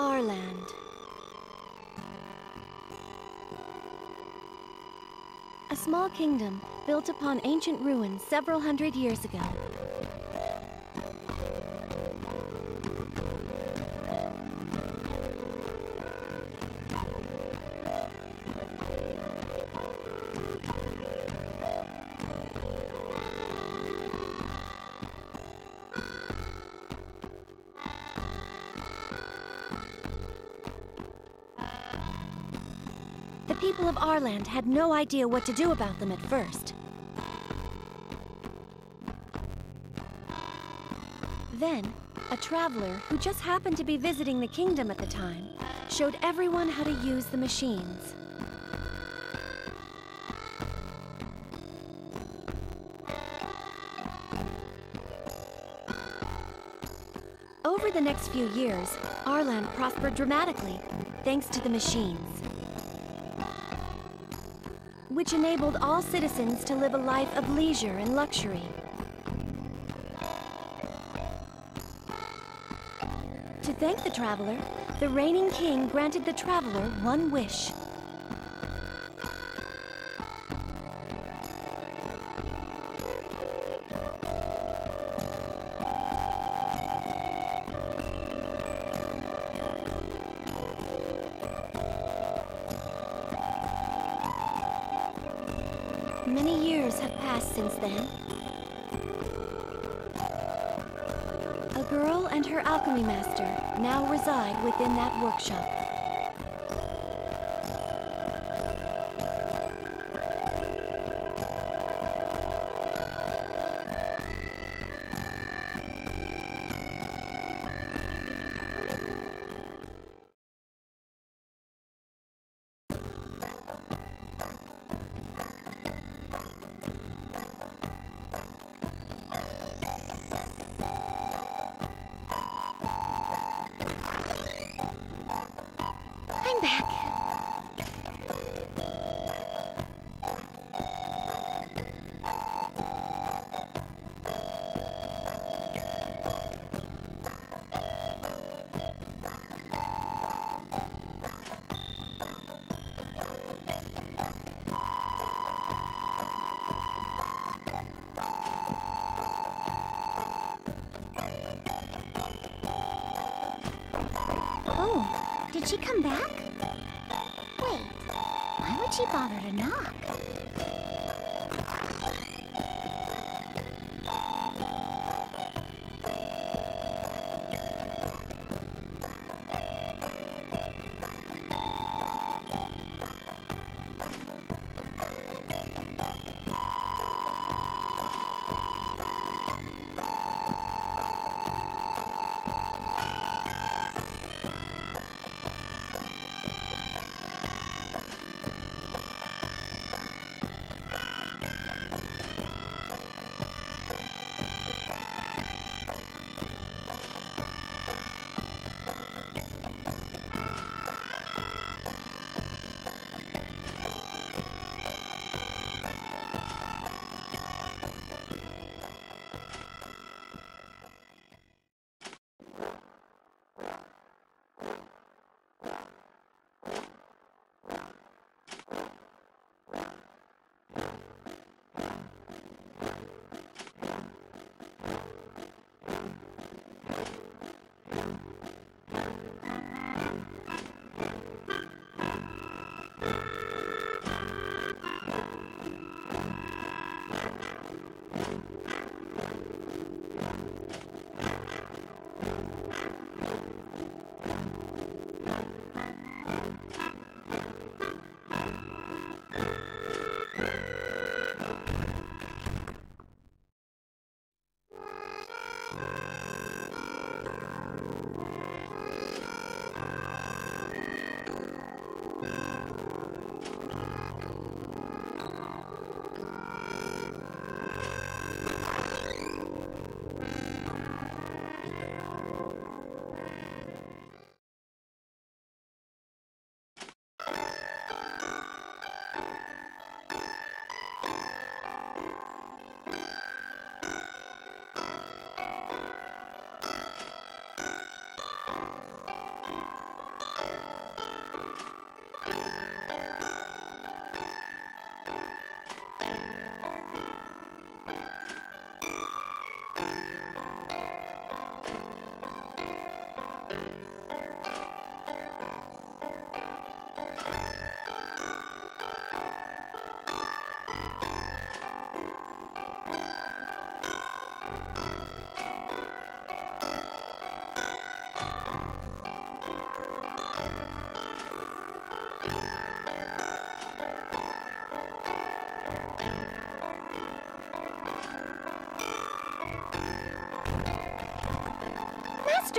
Arland. A small kingdom built upon ancient ruins several hundred years ago. People of Arland had no idea what to do about them at first. Then, a traveler who just happened to be visiting the kingdom at the time showed everyone how to use the machines. Over the next few years, Arland prospered dramatically thanks to the machines which enabled all citizens to live a life of leisure and luxury. To thank the traveler, the reigning king granted the traveler one wish. Have passed since then. A girl and her alchemy master now reside within that workshop. Did she come back? Wait, why would she bother to knock?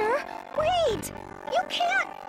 Master, wait! You can't...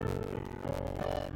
Bye.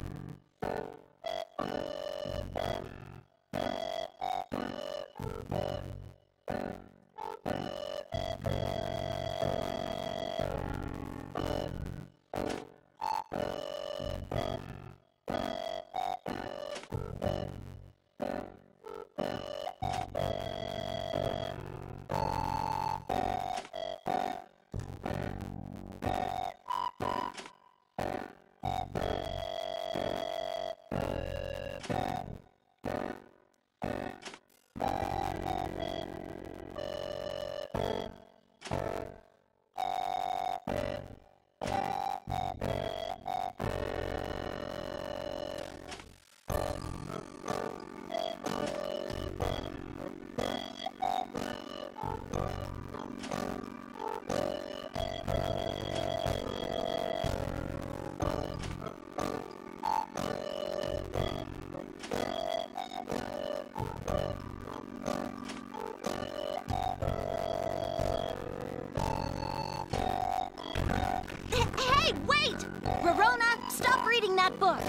Wait! Rorona, stop reading that book!